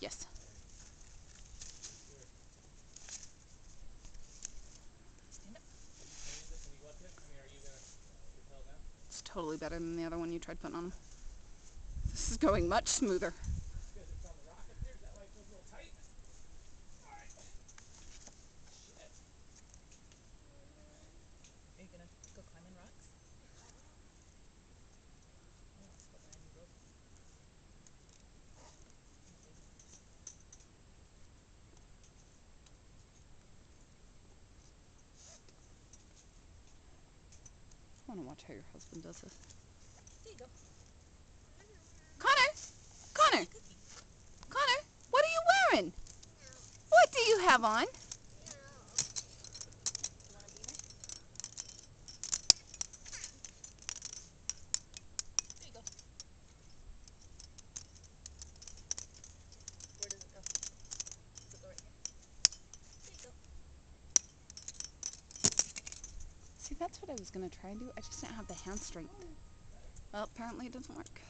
Yes. It's totally better than the other one you tried putting on. This is going much smoother. Want to watch how your husband does this. There you go. Connor! Connor! Connor! What are you wearing? What do you have on? You want a beaner? There you go. Where does it go? Does it go right here? There you go. See, that's what I was going to try and do. I just didn't have the hand strength. Well, apparently it doesn't work.